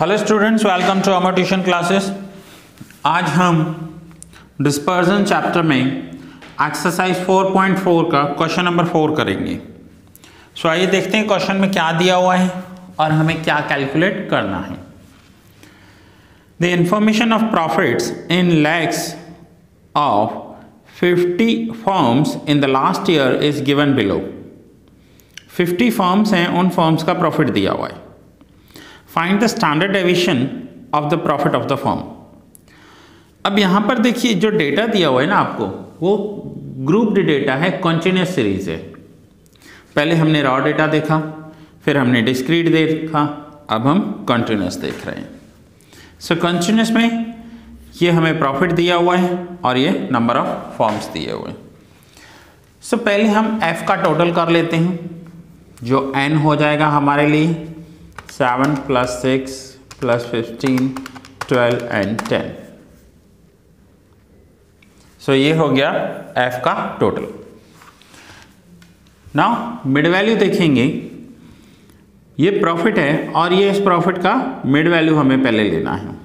Hello students welcome to Amar tuition classes आज हम dispersion chapter में एक्सरसाइज 4.4 का क्वेश्चन नंबर फोर करेंगे. सो so, आइए देखते हैं क्वेश्चन में क्या दिया हुआ है और हमें क्या कैलकुलेट करना है. The information of profits in lakhs of 50 forms in the last year is given below 50 forms हैं उन फॉर्म्स का प्रॉफिट दिया हुआ है. Find the standard deviation of the profit of the form अब यहाँ पर देखिए जो डेटा दिया हुआ है ना आपको वो ग्रुप्ड डेटा है कॉन्टिन्यूस सीरीज़ है। पहले हमने रॉ डेटा देखा फिर हमने डिस्क्रीट देखा अब हम कॉन्टिन्यूस देख रहे हैं। सो so, कॉन्टिन्यूस में ये हमें प्रॉफिट दिया हुआ है और ये नंबर ऑफ़ फॉर्म्स दिए हुए हैं। सो so, पहले हम एफ़ का टोटल कर लेते हैं जो एन हो जाएगा हमारे लिए। Seven plus six plus fifteen twelve and ten so ये हो गया एफ़ का टोटल नाउ मिड वैल्यू देखेंगे. ये प्रॉफिट है और ये इस प्रॉफिट का मिड वैल्यू हमें पहले लेना है.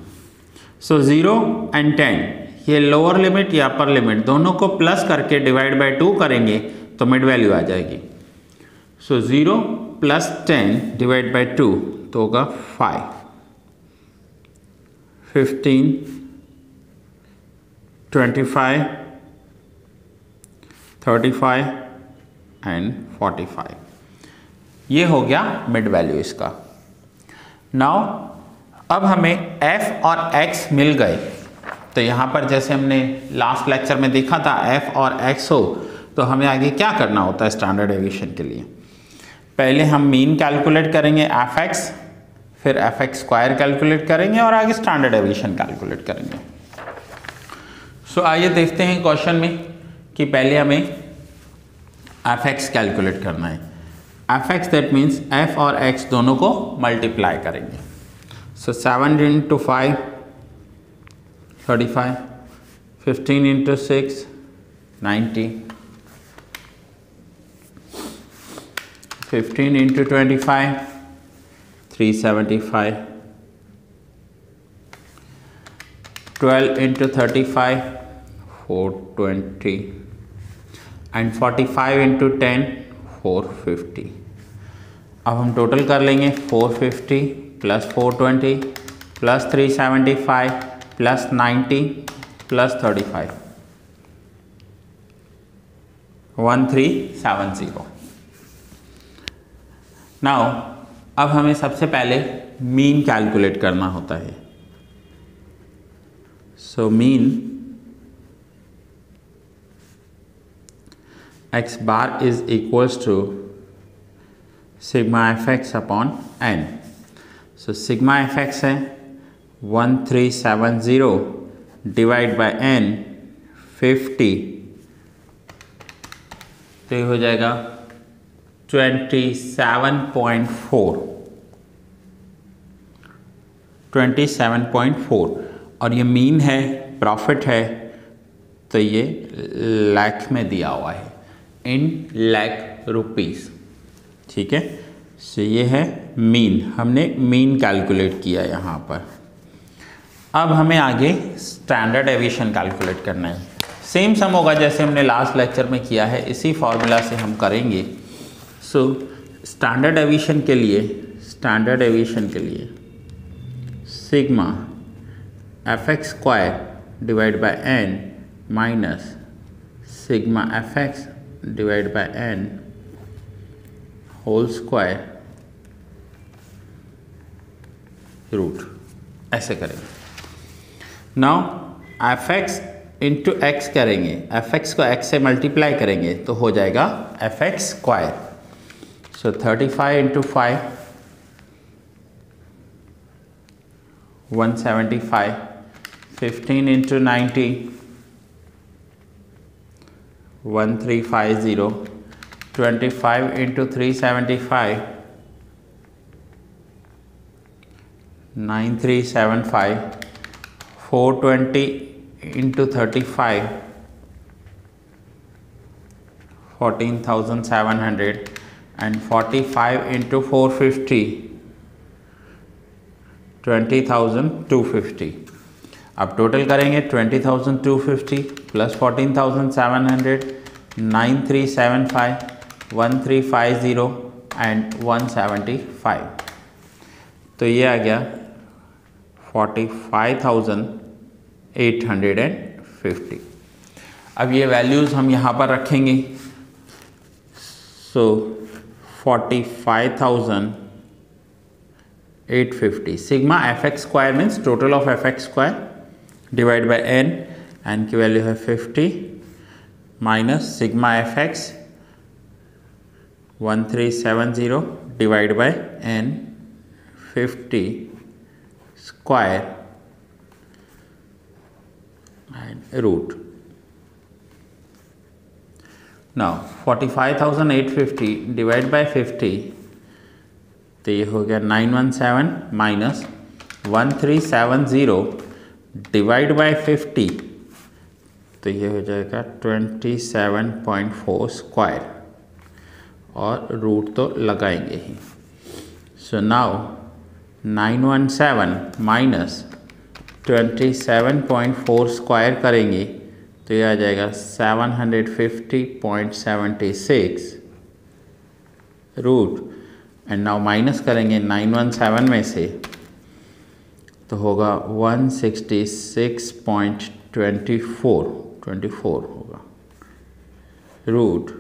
सो ज़ीरो एंड टेन ये लोअर लिमिट या अपर लिमिट दोनों को प्लस करके डिवाइड बाय टू करेंगे तो मिड वैल्यू आ जाएगी. So zero plus ten divide by two तो होगा five fifteen twenty five thirty five and forty five ये हो गया मिड वैल्यू इसका. नाउ अब हमें f और x मिल गए. तो यहाँ पर जैसे हमने लास्ट लेक्चर में देखा था, f और x हो तो हमें आगे क्या करना होता है स्टैंडर्ड एविएशन के लिए? पहले हम मीन कैलकुलेट करेंगे एफ़ एक्स फिर एफ़ एक्स स्क्वायर कैलकुलेट करेंगे और आगे स्टैंडर्ड एविएशन कैलकुलेट करेंगे। सो so, आइए देखते हैं क्वेश्चन में कि पहले हमें एफ़ एक्स कैलकुलेट करना है। F X that means F और एक्स दोनों को मल्टीप्लाई करेंगे। So seven into five thirty five fifteen into six ninety fifteen into twenty five 375 12 into 35 420 and 45 into 10 450 अब हम टोटल कर लेंगे 450 plus 420 plus 375 plus 90 plus 35 1370 now अब हमें सबसे पहले मीन कैलकुलेट करना होता है। So mean X bar is equals to sigma F X upon N so sigma F X है one three seven zero divide by N fifty तो ये हो जाएगा twenty seven point four twenty seven point four और ये mean है profit है तो ये लैख में दिया हुआ है। इन लैख रुपीस ठीक है? सो ये है मीन हमने मीन कैलकुलेट किया यहाँ पर। अब हमें आगे स्टैंडर्ड एविएशन कैलकुलेट करना है। सेम सम होगा जैसे हमने लास्ट लेक्चर में किया है, इसी फॉर्मूला से हम करेंगे। सो स्टैंडर्ड एविएशन के लिए स्टैंडर्ड एविएशन के लिए sigma F X square divide by N minus sigma F X divide by N whole square root ऐसे करेंगे। Now F X into X करेंगे। एफ़ एक्स को एक्स से मल्टीप्लाई करेंगे तो हो जाएगा F X square So 35 into 5, 175, 15 into 90, 1350, 25 into 375, 9375, 420 into 35, 14,700 and 45 into 450 20,250 अब टोटल करेंगे 20,250 प्लस 14,700 9375 1350 एंड 175 तो ये आ गया 45,850 अब ये वैल्यूज़ हम यहाँ पर रखेंगे. सो so, 45,850. Sigma fx square means total of fx square divided by n, and q value है 50 minus sigma fx 1370 divided by n 50 square and root now forty five thousand eight fifty divide by fifty तो ये हो गया nine one seven minus one three seven zero divide by fifty तो ये हो जाएगा twenty seven point four square और root तो लगाएँगे ही। So now nine one seven minus twenty seven point four square करेंगे। तो ये आ जाएगा seven hundred fifty point seventy six root and now minus करेंगे नाइन वन सेवन में से तो होगा one sixty six point twenty four twenty four होगा root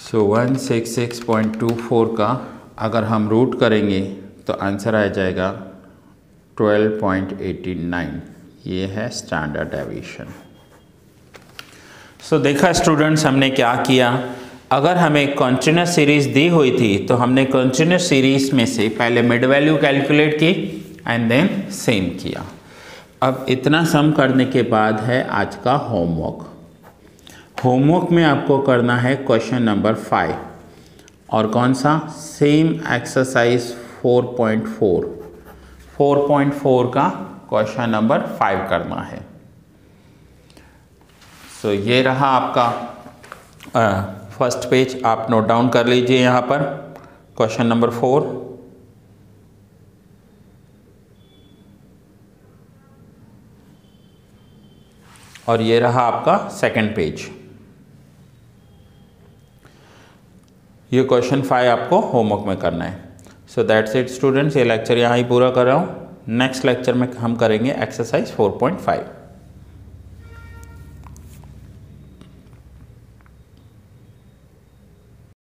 so one six six point two four का अगर हम रूट करेंगे तो आंसर आ जाएगा 12.89 ये है स्टैंडर्ड एविएशन सो देखा स्टूडेंट्स हमने क्या किया? अगर हमें कॉन्टिन्यूस सीरीज़ दी हुई थी तो हमने कॉन्टिन्यूस सीरीज़ में से पहले मिड वैल्यू कैलकुलेट की एंड देन सेम किया. अब इतना सम करने के बाद है आज का होमवर्क होमवर्क में आपको करना है क्वेश्चन नंबर फाइव और कौन सा? सेम एक्सरसाइज 4.4 4.4 का क्वेश्चन नंबर फाइव करना है। सो so, ये रहा आपका फ़र्स्ट पेज। आप नोट डाउन कर लीजिए यहाँ पर। Question number four. और ये रहा आपका सेकंड पेज। ये क्वेश्चन फाइव आपको होमवर्क में करना है। सो दैट्स इट स्टूडेंट्स ये लेक्चर यहाँ ही पूरा कर रहा हूँ। नेक्स्ट लेक्चर में हम करेंगे एक्सरसाइज 4.5